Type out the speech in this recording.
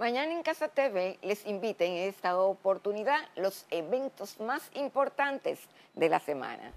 Mañana en Casa TV les inviten en esta oportunidad los eventos más importantes de la semana.